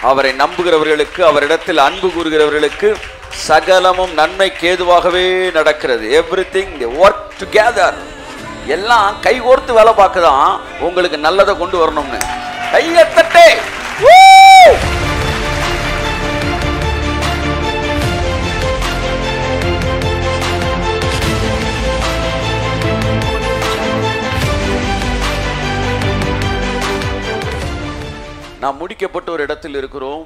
அவரை நம்புகிறவர்களுக்கு அவரிடத்தில் அன்பு கூறுகிறவர்களுக்கு சகலமும் நன்மைக்கு ஏதுவாகவே நடக்கிறது. எவ்ரி திங் ஒர்க் டுகெதர் எல்லாம் கை கோர்த்து வேலை பார்க்குதான். உங்களுக்கு நல்லதை கொண்டு வரணும்னு. கையை தட்டே நாம் முடிக்கப்பட்ட ஒரு இடத்தில் இருக்கிறோம்.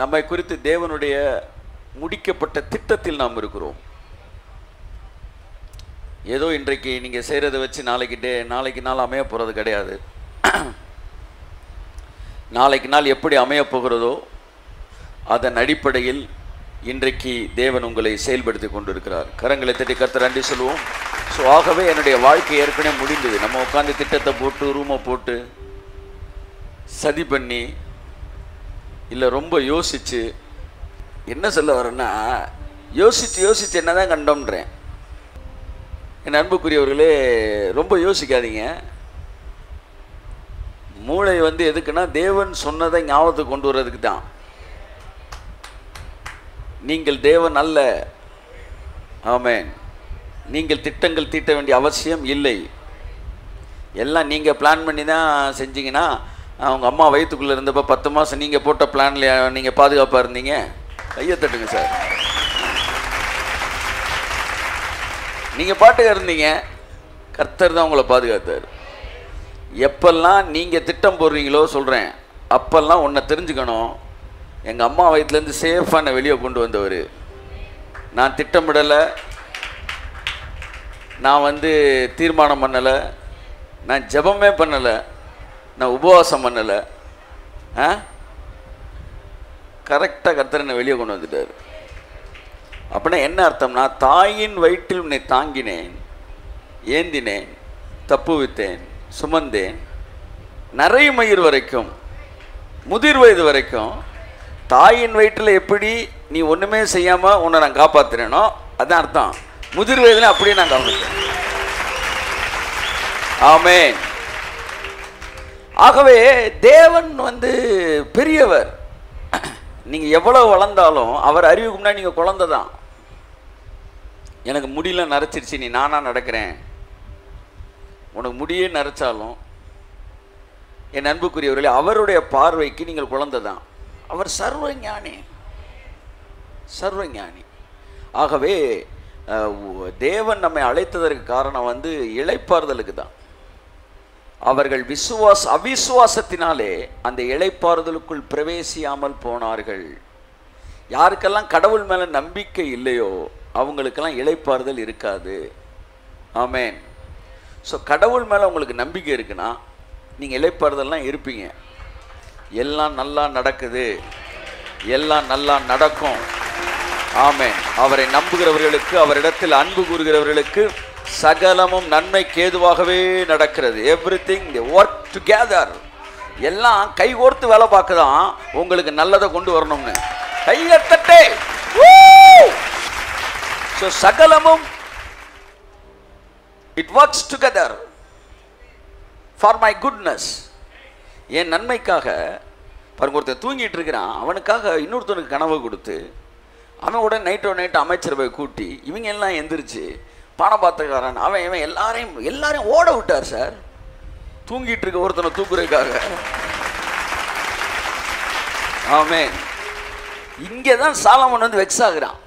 நம்மை குறித்து தேவனுடைய முடிக்கப்பட்ட திட்டத்தில் நாம் இருக்கிறோம். ஏதோ இன்றைக்கு நீங்கள் செய்கிறத வச்சு நாளைக்கு டே நாளைக்கு நாள் அமைய போகிறது கிடையாது. நாளைக்கு நாள் எப்படி அமையப் போகிறதோ அதன் அடிப்படையில் இன்றைக்கு தேவன் உங்களை செயல்படுத்தி கொண்டிருக்கிறார். கரங்களை தட்டி கர்த்தர் நன்றி சொல்லுவோம். ஸோ ஆகவே என்னுடைய வாழ்க்கை ஏற்கனவே முடிந்தது. நம்ம உட்காந்து திட்டத்தை போட்டு ரூமை போட்டு சதி பண்ணி இல்லை ரொம்ப யோசிச்சு என்ன சொல்ல வரேன்னா யோசித்து யோசித்து என்ன தான் கண்டோம்ன்றேன் என் அன்புக்குரியவர்களே ரொம்ப யோசிக்காதீங்க. மூளை வந்து எதுக்குன்னா தேவன் சொன்னதை ஞாபகத்துக்கு கொண்டு வர்றதுக்கு தான். நீங்கள் தேவன் அல்ல. ஆமேன். நீங்கள் திட்டங்கள் தீட்ட வேண்டிய அவசியம் இல்லை. எல்லாம் நீங்கள் பிளான் பண்ணி தான் செஞ்சீங்கன்னா அவங்க அம்மா வயிற்றுக்குள்ளே இருந்தப்போ பத்து மாதம் நீங்கள் போட்ட பிளானில் நீங்கள் பாதுகாப்பாக இருந்தீங்க? கையை தட்டுங்க சார் நீங்கள் பாட்டுக்கு இருந்தீங்க. கர்த்தர் தான் உங்களை பாதுகாத்தார். எப்பெல்லாம் நீங்கள் திட்டம் போடுறீங்களோ சொல்கிறேன் அப்பெல்லாம் ஒன்றை தெரிஞ்சுக்கணும். எங்கள் அம்மா வயிற்றுலேருந்து சேஃபாக வெளியே கொண்டு வந்தவர். நான் திட்டமிடலை. நான் வந்து தீர்மானம் பண்ணலை. நான் ஜெபமே பண்ணலை. நான் உபவாசம் பண்ணலை. ஆ? கரெக்டாக கர்த்தர் என்னை வெளியே கொண்டு வந்துட்டார். அப்படின்னா என்ன அர்த்தம்னா தாயின் வயிற்றில் உன்னை தாங்கினேன் ஏந்தினேன் தப்புவித்தேன் சுமந்தேன் நிறைய மயிர் வரைக்கும் முதிர் வயது வரைக்கும் தாயின் வயிற்றில் எப்படி நீ ஒன்றுமே செய்யாமல் உன்னை நான் காப்பாற்றுறேனோ அதுதான் அர்த்தம். முதிர் வயதில் அப்படியே நான் காப்பாற்றுறேன் ஆமேன். ஆகவே தேவன் வந்து பெரியவர். நீங்கள் எவ்வளோ வளர்ந்தாலும் அவர் அறிவுக்கு முன்னாடி நீங்கள் குழந்த தான் எனக்கு முடியல நரைச்சிருச்சு நீ நானாக நடக்கிறேன். உனக்கு முடியே நரைச்சாலும் என் அன்புக்குரியவர்களே அவருடைய பார்வைக்கு நீங்கள் குழந்தை தான் அவர் சர்வ ஞானி சர்வ ஞானி ஆகவே தேவன் நம்மை அழைத்ததற்கு காரணம் வந்து இளைப்பாறுதலுக்கு தான் அவர்கள் விசுவாச அவிசுவாசத்தினாலே அந்த இழைப்பாறுதலுக்குள் பிரவேசியாமல் போனார்கள். யாருக்கெல்லாம் கடவுள் மேலே நம்பிக்கை இல்லையோ அவங்களுக்கெல்லாம் இழைப்பாறுதல் இருக்காது. ஆமேன். ஸோ கடவுள் மேலே உங்களுக்கு நம்பிக்கை இருக்குன்னா நீங்கள் இழைப்பாறுதல்லாம் இருப்பீங்க. எல்லாம் நல்லா நடக்குது. எல்லாம் நல்லா நடக்கும். ஆமேன். அவரை நம்புகிறவர்களுக்கு அவரிடத்தில் அன்பு கூறுகிறவர்களுக்கு சகலமும் நன்மைக்கு ஏதுவாகவே நடக்கிறது. எவ்ரி திங் ஒர்க் டுகெதர் எல்லாம் கை கோர்த்து வேலை பார்க்குதான் உங்களுக்கு நல்லதை கொண்டு வரணும்னு. கையத்தட்டே ஸோ சகலமும் it works together for my goodness என் நன்மைக்காக பாருங்க ஒருத்தர் தூங்கிட்டு இருக்கிறான். அவனுக்காக இன்னொருத்தனுக்கு கனவு கொடுத்து அவன் உடனே நைட்டோ நைட்டு அமைச்சரவை கூட்டி இவங்க எல்லாம் எந்திரிச்சு பணம் பார்த்துக்காரன் அவன் இவன் எல்லாரையும் எல்லாரையும் ஓட விட்டார் சார். தூங்கிட்டு இருக்க ஒருத்தனை தூக்குறதுக்காக. ஆமே இங்கே தான் சாலமன் வந்து வெக்ஸ் ஆகுறான்.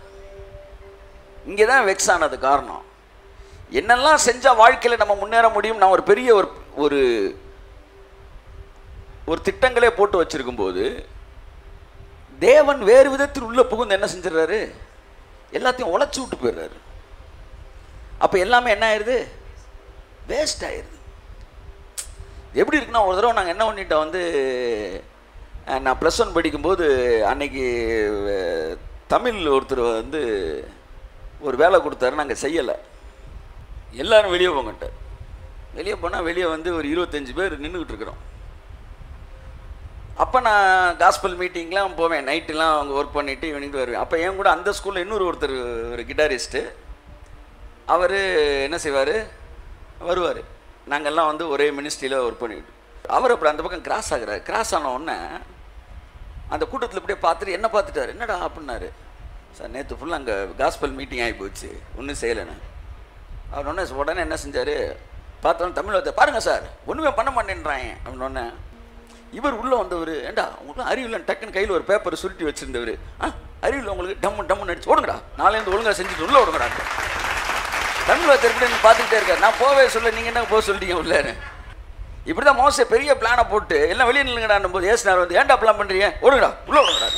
இங்கே தான் வெக்ஸ் ஆனது காரணம். என்னெல்லாம் செஞ்சால் வாழ்க்கையில் நம்ம முன்னேற முடியும்? நான் ஒரு பெரிய ஒரு ஒரு ஒரு திட்டங்களே போட்டு வச்சிருக்கும் போது தேவன் வேறு விதத்தில் உள்ளே புகுந்து என்ன செஞ்சிடறாரு? எல்லாத்தையும் உழைச்சி விட்டு போயிடுறாரு. அப்போ எல்லாமே என்ன ஆயிடுது வேஸ்ட் ஆயிடுது எப்படி இருக்குன்னா ஒரு தடவை நாங்கள் என்ன பண்ணிட்டோம் வந்து நான் ப்ளஸ் ஒன் படிக்கும்போது அன்னைக்கு தமிழ் ஒருத்தர் வந்து ஒரு வேலை கொடுத்தாரு நாங்கள் செய்யலை. எல்லோரும் வெளியே போங்கட்டார் வெளியே போனால் வெளியே வந்து ஒரு இருபத்தஞ்சு பேர் நின்றுக்கிட்டு இருக்கிறோம். அப்போ நான் காஸ்பல் மீட்டிங்லாம் போவேன். நைட்டுலாம் அவங்க ஒர்க் பண்ணிவிட்டு ஈவினிங் வருவேன். அப்போ என் கூட அந்த ஸ்கூலில் இன்னொரு ஒருத்தர் ஒரு கிட்டாரிஸ்ட்டு அவர் என்ன செய்வார்? வருவார். நாங்கள்லாம் வந்து ஒரே மினிஸ்ட்ரியில் ஒர்க் பண்ணிட்டு அவர் அப்புறம் அந்த பக்கம் கிராஸ் ஆகிறார். கிராஸ் ஆன உடனே அந்த கூட்டத்தில் இப்படியே பார்த்துட்டு என்ன பார்த்துட்டாரு? என்னடா? அப்படின்னாரு. சார் நேற்று ஃபுல்லாக அங்கே காஸ்பல் மீட்டிங் ஆகி போச்சு. ஒன்றும் செய்யலைன்னு அவர் உடனே உடனே என்ன செஞ்சார்? பார்த்தோன்னே தமிழ் வார்த்தை பாருங்கள் சார் ஒன்றுமே பண்ண மாட்டேன்றாங்க. அப்படின்னு இவர் உள்ளே வந்தவர் ஏண்டா உங்களுக்கு அறிவில் டக்குன்னு கையில் ஒரு பேப்பர் சுருட்டி வச்சுருந்தவர். ஆ அறிவில் உங்களுக்கு. டம்மு டம்முன்னு அடிச்சு ஓடுங்கடா. நாளைந்து ஒழுங்காக செஞ்சுட்டு உள்ளே ஓடுங்கடா. தமிழ் வார்த்தை எப்படி பார்த்துக்கிட்டே இருக்காரு. நான் போவே சொல்ல நீங்கள் என்ன போக சொல்லிட்டீங்க உள்ளேன்னு இப்படி தான் மோச பெரிய பிளானை போட்டு எல்லாம் வெளியே நில்லுங்கடான்னும் போது ஏசினார் வந்து ஏன்டா பிளான் பண்ணுறீங்க ஓடுங்கடா உள்ளே ஓடுங்கடா